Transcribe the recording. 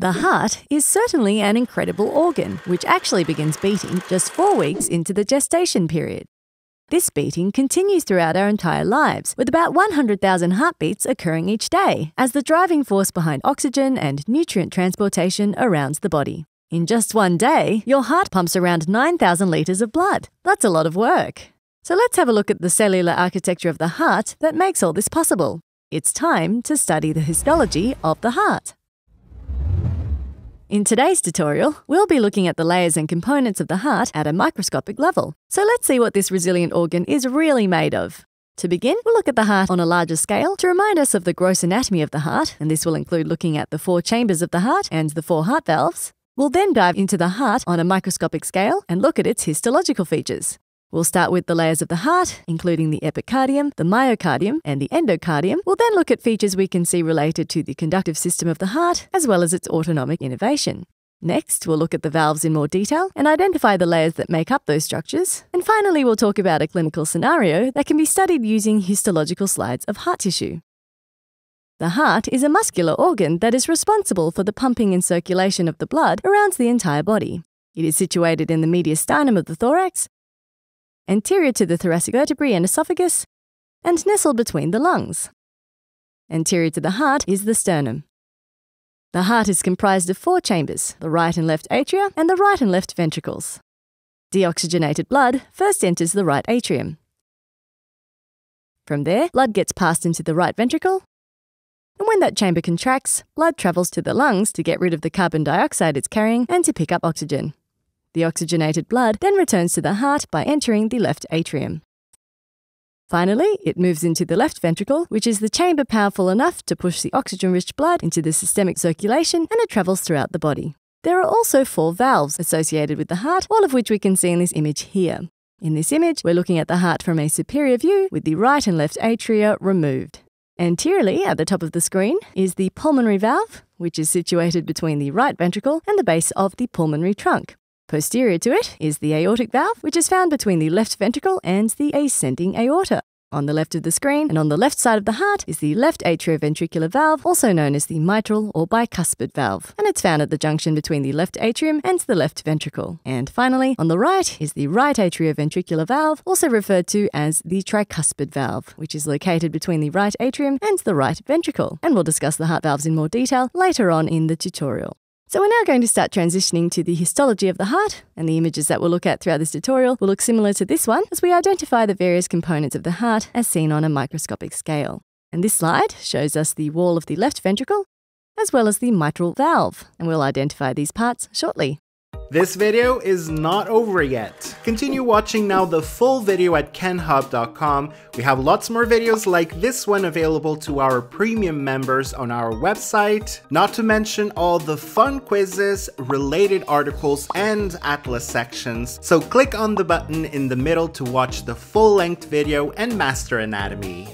The heart is certainly an incredible organ, which actually begins beating just four weeks into the gestation period. This beating continues throughout our entire lives, with about 100,000 heartbeats occurring each day, as the driving force behind oxygen and nutrient transportation around the body. In just one day, your heart pumps around 9,000 litres of blood. That's a lot of work. So let's have a look at the cellular architecture of the heart that makes all this possible. It's time to study the histology of the heart. In today's tutorial, we'll be looking at the layers and components of the heart at a microscopic level. So let's see what this resilient organ is really made of. To begin, we'll look at the heart on a larger scale to remind us of the gross anatomy of the heart, and this will include looking at the four chambers of the heart and the four heart valves. We'll then dive into the heart on a microscopic scale and look at its histological features. We'll start with the layers of the heart, including the epicardium, the myocardium, and the endocardium. We'll then look at features we can see related to the conductive system of the heart, as well as its autonomic innervation. Next, we'll look at the valves in more detail and identify the layers that make up those structures. And finally, we'll talk about a clinical scenario that can be studied using histological slides of heart tissue. The heart is a muscular organ that is responsible for the pumping and circulation of the blood around the entire body. It is situated in the mediastinum of the thorax anterior to the thoracic vertebrae and esophagus, and nestled between the lungs. Anterior to the heart is the sternum. The heart is comprised of four chambers the right and left atria and the right and left ventricles. Deoxygenated blood first enters the right atrium. From there, blood gets passed into the right ventricle, and when that chamber contracts, blood travels to the lungs to get rid of the carbon dioxide it's carrying and to pick up oxygen. The oxygenated blood then returns to the heart by entering the left atrium. Finally, it moves into the left ventricle, which is the chamber powerful enough to push the oxygen rich blood into the systemic circulation and it travels throughout the body. There are also four valves associated with the heart, all of which we can see in this image here. In this image, we're looking at the heart from a superior view with the right and left atria removed. Anteriorly, at the top of the screen, is the pulmonary valve, which is situated between the right ventricle and the base of the pulmonary trunk. Posterior to it is the aortic valve, which is found between the left ventricle and the ascending aorta. On the left of the screen and on the left side of the heart is the left atrioventricular valve, also known as the mitral or bicuspid valve, and it's found at the junction between the left atrium and the left ventricle. And finally, on the right is the right atrioventricular valve, also referred to as the tricuspid valve, which is located between the right atrium and the right ventricle. And we'll discuss the heart valves in more detail later on in the tutorial. So we're now going to start transitioning to the histology of the heart, and the images that we'll look at throughout this tutorial will look similar to this one as we identify the various components of the heart as seen on a microscopic scale. And this slide shows us the wall of the left ventricle, as well as the mitral valve, and we'll identify these parts shortly. This video is not over yet. Continue watching now the full video at kenhub.com. We have lots more videos like this one available to our premium members on our website, not to mention all the fun quizzes, related articles, and atlas sections. So click on the button in the middle to watch the full-length video and master anatomy.